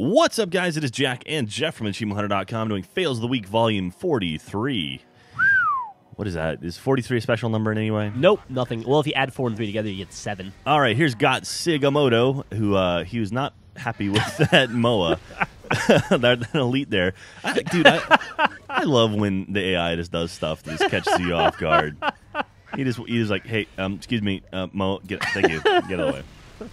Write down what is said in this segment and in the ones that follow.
What's up, guys? It is Jack and Geoff from AchievementHunter.com doing Fails of the Weak Volume 43. What is that? Is 43 a special number in any way? Nope, nothing. Well, if you add four and three together, you get seven. All right, here's Got Sigamoto, who uh, he was not happy with that MOA. that, that elite there. I, dude, I, I love when the AI just does stuff that just catches you off guard. He just he was like, hey, um, excuse me, uh, Mo, get thank you, get out of the way.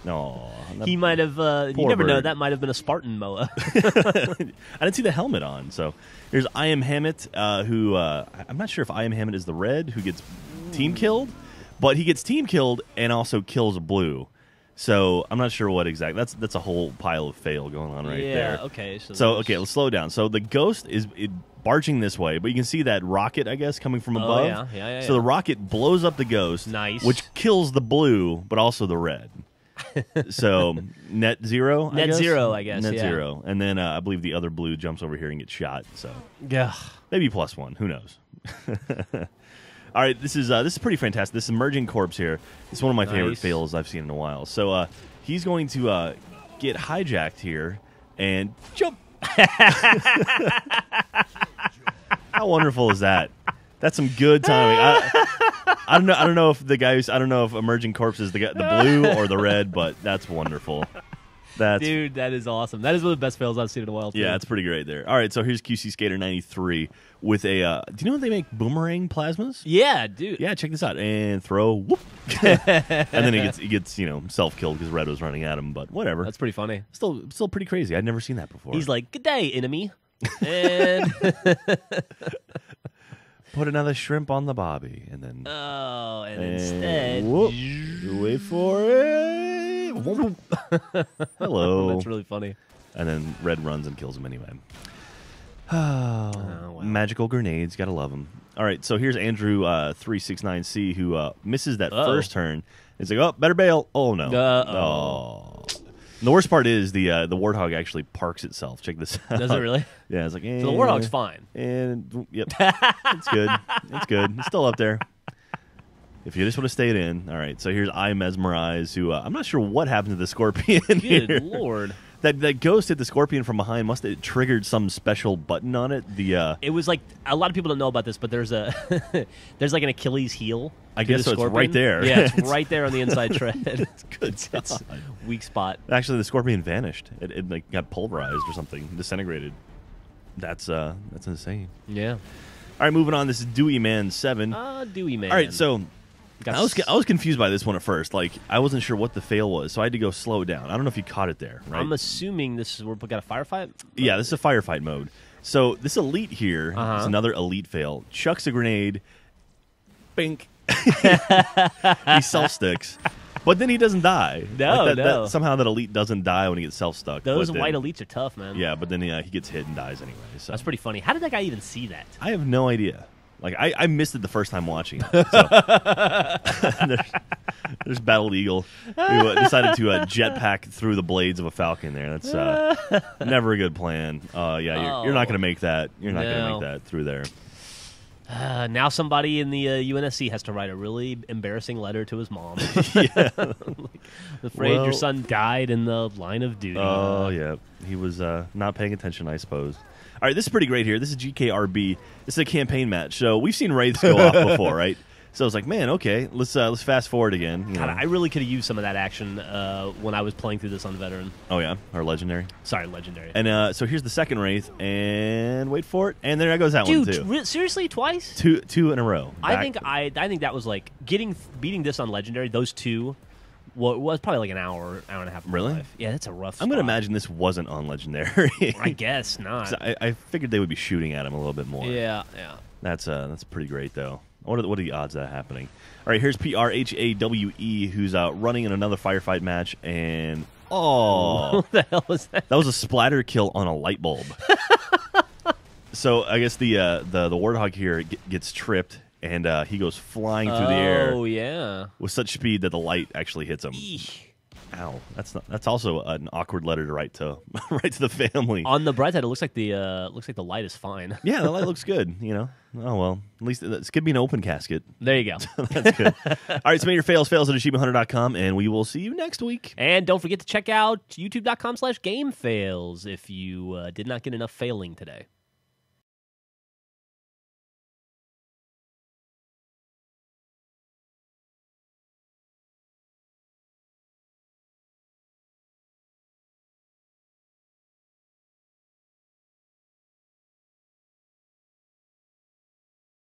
No, He might have. Uh, you never know. That might have been a Spartan Moa. I didn't see the helmet on. So here's I am Hammett, uh, who uh, I'm not sure if I am Hammett is the red who gets team killed, but he gets team killed and also kills blue. So I'm not sure what exactly. That's that's a whole pile of fail going on right yeah. there. Okay. So, So okay, let's slow down. So the ghost is it, barging this way, but you can see that rocket, I guess, coming from Oh, above. yeah. Yeah, yeah, So the rocket blows up the ghost, Nice. which kills the blue, but also the red. So net zero, I Net guess? zero, I guess, Net yeah. zero, and then uh, I believe the other blue jumps over here and gets shot. So Yeah. maybe plus one. Who knows? All right, this is uh, this is pretty fantastic. This emerging corpse here. It's one of my favorite fails I've seen in a while. So uh, he's going to uh, get hijacked here and jump. How wonderful is that? That's some good timing. I, I don't know. I don't know if the guy who's. I don't know if emerging corpse is the guy- the blue or the red, but that's wonderful. That's Dude, that is awesome. That is one of the best fails I've seen in a while. Too. yeah, it's pretty great there. All right, so here's QC Skater 93 with a. Uh, do you know they make boomerang plasmas? yeah, dude. Yeah, check this out. And throw, whoop, and then he gets he gets you know self killed because Red was running at him. But whatever, That's pretty funny. still still pretty crazy. I'd never seen that before. He's like, "Good day, enemy," and put another shrimp on the bobby, and then oh, and and instead, whoop, wait for it. Whoop. Hello, that's really funny. and then Red runs and kills him anyway. Oh, wow. magical grenades, gotta love them. All right, so here's Andrew uh, three six nine C who uh, misses that Uh-oh. first turn. He's like, oh, better bail. Oh no. Uh-oh. Oh. The worst part is the uh, the warthog actually parks itself. Check this out. Does it really? Yeah, it's like eh, So the Warthog's fine. And yep, it's good. It's good. It's still up there. If you just would have stayed in, all right. So here's I mesmerize. Who uh, I'm not sure what happened to the scorpion. Good here. lord. That that ghost hit the scorpion from behind. Must have triggered some special button on it. The uh, It was like a lot of people don't know about this, but there's a there's like an Achilles heel. I guess so it's right there. Yeah, it's It's- right there on the inside tread. it's good. it's God. weak spot. Actually, the scorpion vanished. It, it like got pulverized or something, disintegrated. That's uh, that's insane. Yeah. All right, moving on. This is Dewey Man Seven. Ah, Dewey man. All right, so I was s- I was confused by this one at first. Like I wasn't sure what the fail was, so I had to go slow down. I don't know if you caught it there. Right? I'm assuming this is we're got a firefight. yeah, this is a firefight mode. So this elite here is Uh-huh. another elite fail. Chucks a grenade. Bink. he self sticks. But then he doesn't die. No, Like that, no. That, somehow that elite doesn't die when he gets self stuck. Those but then- white elites are tough, man. Yeah, but then uh, he gets hit and dies anyway. So That's pretty funny. How did that guy even see that? I have no idea. Like I, I missed it the first time watching it. So. there's, there's Battle Eagle who uh, decided to uh, jetpack through the blades of a falcon. There, that's uh, never a good plan. Uh, yeah, you're, you're not Oh. going to make that. You're not going to make that through there. Uh, now somebody in the uh, UNSC has to write a really embarrassing letter to his mom. yeah. Afraid your son died in the line of duty. Oh yeah, he was uh, not paying attention, I suppose. All right, this is pretty great here. This is GKRB. This is a campaign match. So we've seen wraiths go off before, right? So I was like, man, okay, let's uh, let's fast forward again. You God, know. I really could have used some of that action uh, when I was playing through this on veteran. oh yeah, or legendary. Sorry, legendary. And uh, so here's the second wraith, and wait for it, and there goes that Dude, one too. re- seriously, twice? two two in a row. I think I I think that was like getting beating this on legendary. Those two wa- was probably like an hour, hour and a half. Of Really? life. Yeah, that's a rough. I'm gonna imagine this wasn't on legendary. I guess not. I, I figured they would be shooting at him a little bit more. yeah, yeah. That's uh that's pretty great though. What are the, what are the odds of that happening? All right, here's P R H A W E who's uh, running in another firefight match, and oh, What the hell was that? that was a splatter kill on a light bulb. so I guess the uh, the the warthog here g- gets tripped, and uh, he goes flying through the air Oh yeah. with such speed that the light actually hits him. Eesh. Ow, that's not, that's also an awkward letter to write to write to the family. On the bright side, it looks like the uh, looks like the light is fine. yeah, the light looks good. You know. Oh well, at least this could be an open casket. There you go. That's good. All right, submit your fails, fails at achievementhunter.com, and we will see you next week. and don't forget to check out youtube.com slash game fails if you uh, did not get enough failing today.